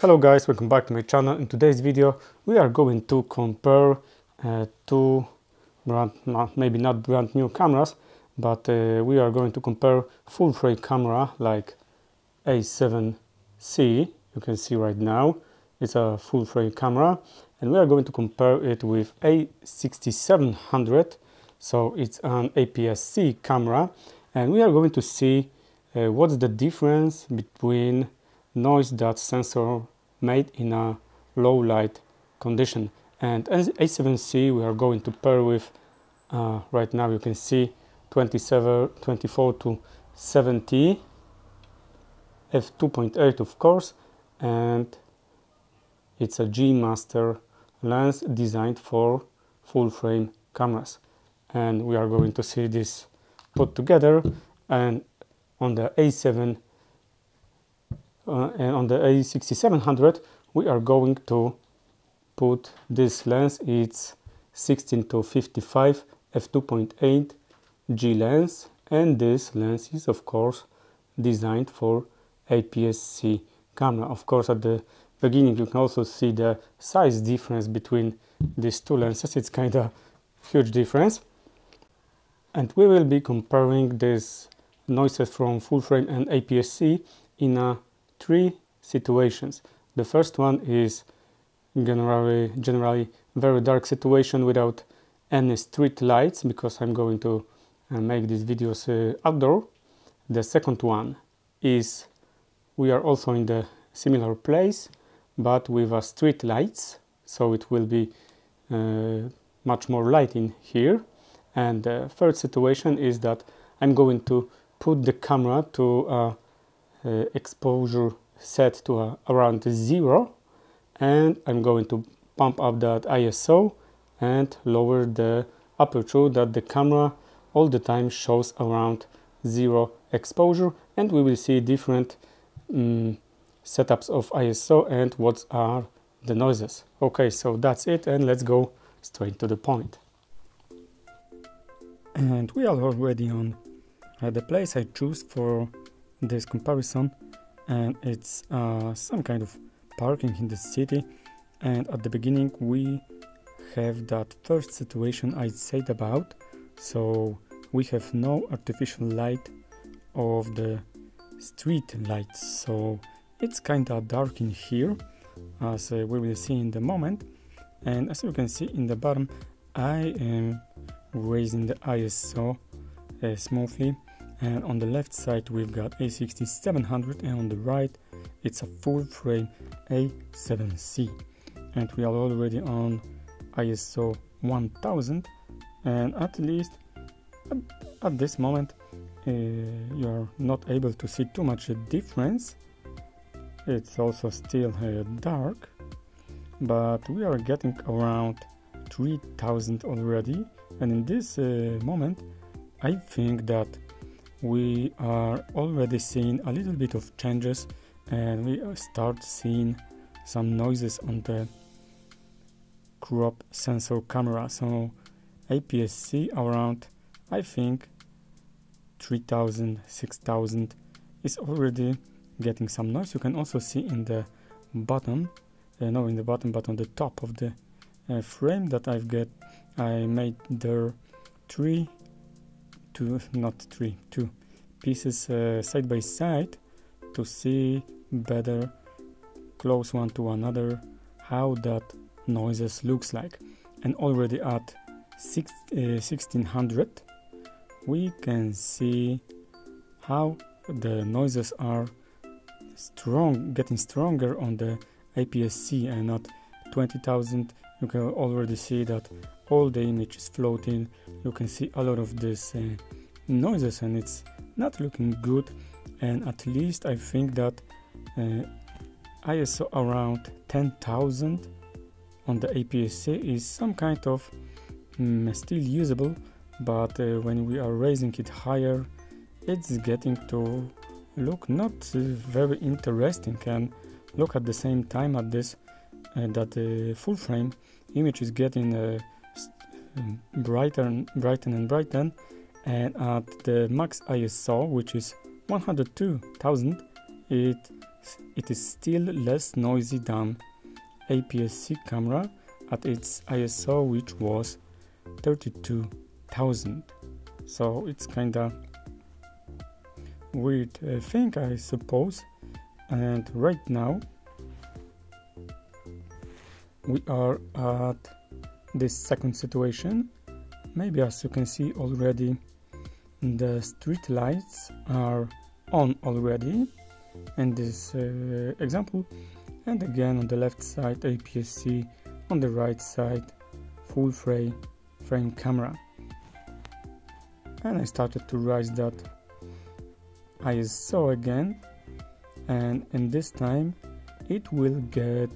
Hello guys, welcome back to my channel. In today's video we are going to compare uh, two brand, maybe not brand new cameras, but uh, we are going to compare full frame camera like A7C, you can see right now, it's a full frame camera and we are going to compare it with A6700, so it's an APS-C camera and we are going to see uh, what's the difference between noise that sensor made in a low light condition. And as A7C we are going to pair with uh, right now you can see 27 24 to 70 f2.8 of course and it's a G Master lens designed for full frame cameras. And we are going to see this put together and on the A7 uh, and on the A6700 we are going to put this lens. It's 16 to 55 f2.8 G lens. And this lens is of course designed for APS-C camera. Of course at the beginning you can also see the size difference between these two lenses. It's kind of huge difference. And we will be comparing these noises from full frame and APS-C in a three situations. The first one is generally, generally very dark situation without any street lights because I'm going to uh, make these videos uh, outdoor. The second one is we are also in the similar place but with a street lights so it will be uh, much more light in here and the third situation is that I'm going to put the camera to a uh, exposure set to uh, around zero and I'm going to pump up that ISO and lower the aperture that the camera all the time shows around zero exposure and we will see different um, setups of ISO and what are the noises. Okay, so that's it and let's go straight to the point. And we are already on uh, the place I choose for this comparison and it's uh, some kind of parking in the city and at the beginning we have that first situation I said about. So we have no artificial light of the street lights so it's kind of dark in here as uh, we will see in the moment. And as you can see in the bottom I am raising the ISO uh, smoothly and on the left side we've got A6700 and on the right it's a full frame A7C and we are already on ISO 1000 and at least at, this moment uh, you are not able to see too much difference. It's also still uh, dark but we are getting around 3000 already. And in this uh, moment I think that we are already seeing a little bit of changes and we start seeing some noises on the crop sensor camera. So APS-C around I think 3000 6000 is already getting some noise. You can also see in the bottom uh, no in the bottom but on the top of the uh, frame that I've got I made there three two not three two pieces uh, side by side to see better close one to another how that noises looks like. And already at six, uh, 1600 we can see how the noises are strong getting stronger on the APS-C and not 20,000 you can already see that all the image is floating. You can see a lot of this uh, noises and it's not looking good. And at least I think that uh, ISO around 10,000 on the APS-C is some kind of mm, still usable but uh, when we are raising it higher it's getting to look not very interesting. And look at the same time at this that the full frame image is getting uh, um, brighter and brighter and brighter. And at the max ISO which is 102,000 it it is still less noisy than APS-C camera at its ISO which was 32,000 so it's kinda weird uh, thing I suppose. And right now we are at this second situation. Maybe as you can see already the street lights are on already. In this uh, example. And again on the left side APS-C on the right side full frame frame camera. And I started to raise that ISO again. And in this time it will get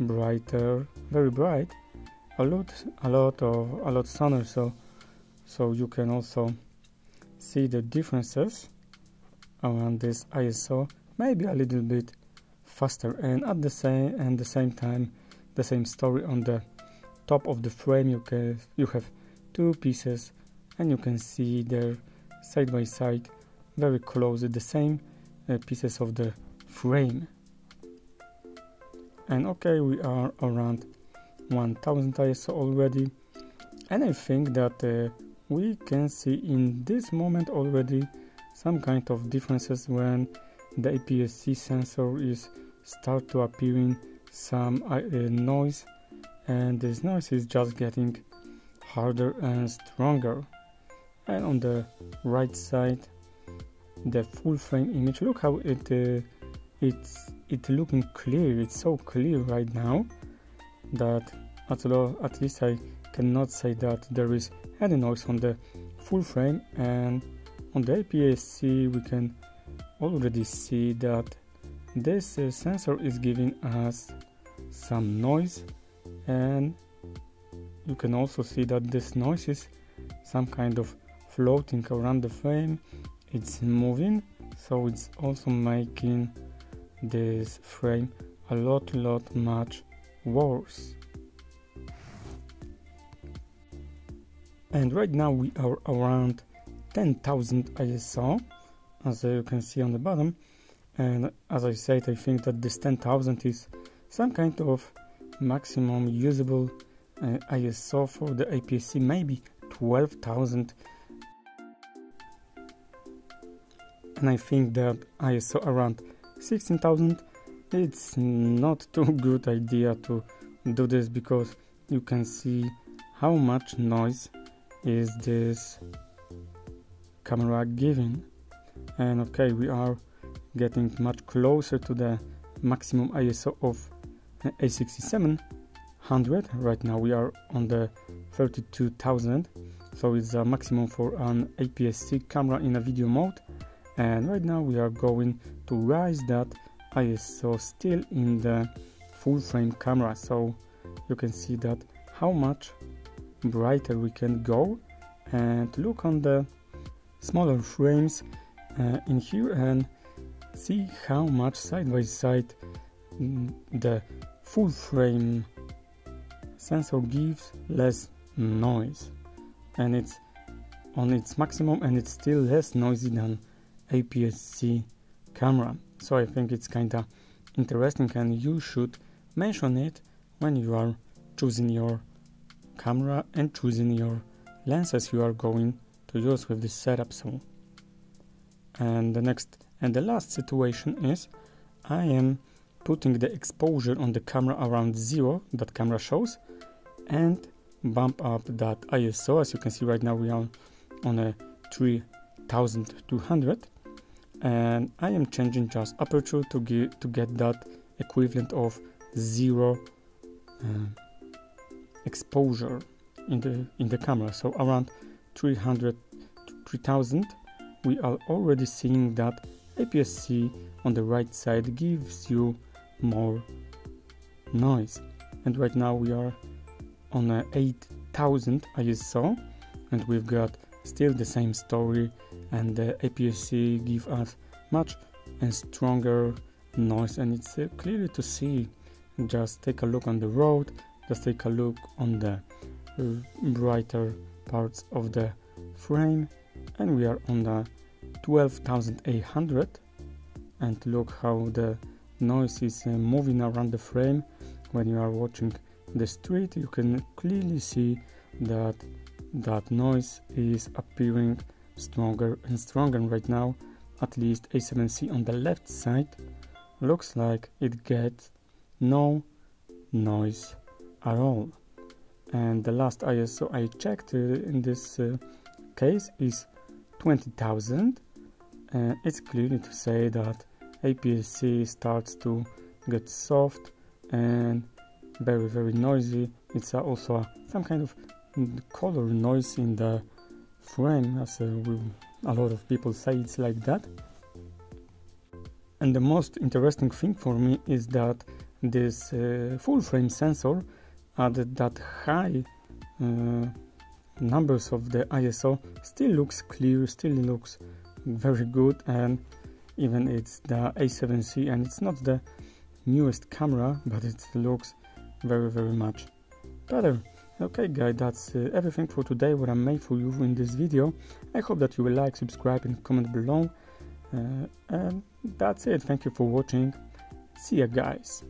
brighter very bright. A lot a lot of a lot sooner so so you can also see the differences around this ISO maybe a little bit faster and at the same and the same time the same story on the top of the frame. You can you have two pieces and you can see they're side by side very close the same uh, pieces of the frame and okay we are around 1000 ISO already. And I think that uh, we can see in this moment already some kind of differences when the APS-C sensor is start to appearing some uh, noise and this noise is just getting harder and stronger. And on the right side the full frame image look how it uh, it's it looking clear it's so clear right now that at, at least I cannot say that there is any noise on the full frame and on the APS-C we can already see that this uh, sensor is giving us some noise and you can also see that this noise is some kind of floating around the frame. It's moving so it's also making this frame a lot lot much worse. And right now we are around 10,000 ISO as you can see on the bottom. And as I said I think that this 10,000 is some kind of maximum usable uh, ISO for the APS-C maybe 12,000 and I think that ISO around 16,000 it's not too good idea to do this because you can see how much noise is this camera giving. And okay we are getting much closer to the maximum ISO of A6700 right now we are on the 32,000 so it's a maximum for an APS-C camera in a video mode and right now we are going to raise that ISO still in the full frame camera. So you can see that how much brighter we can go. And look on the smaller frames uh, in here and see how much side by side mm, the full frame sensor gives less noise. And it's on its maximum and it's still less noisy than APS-C camera. So I think it's kinda interesting and you should mention it when you are choosing your camera and choosing your lenses you are going to use with this setup. So and the next and the last situation is I am putting the exposure on the camera around zero that camera shows and bump up that ISO as you can see right now we are on a 3200 and I am changing just aperture to get to get that equivalent of zero uh, exposure in the in the camera. So around 300 3000 we are already seeing that APS-C on the right side gives you more noise. And right now we are on a 8000 ISO and we've got still the same story and the APS-C give us much and stronger noise and it's uh, clearly to see. Just take a look on the road just take a look on the uh, brighter parts of the frame and we are on the 12800 and look how the noise is uh, moving around the frame. When you are watching the street you can clearly see that that noise is appearing stronger and stronger right now at least A7C on the left side. Looks like it gets no noise at all. And the last ISO I checked uh, in this uh, case is 20,000 and it's clearly to say that APS-C starts to get soft and very very noisy. It's uh, also some kind of color noise in the frame as uh, we, a lot of people say it's like that and the most interesting thing for me is that this uh, full frame sensor at that high uh, numbers of the ISO still looks clear, still looks very good and even it's the A7C and it's not the newest camera but it looks very very much better. Okay guys, that's uh, everything for today what I made for you in this video. I hope that you will like, subscribe and comment below. Uh, and that's it. Thank you for watching. See ya guys.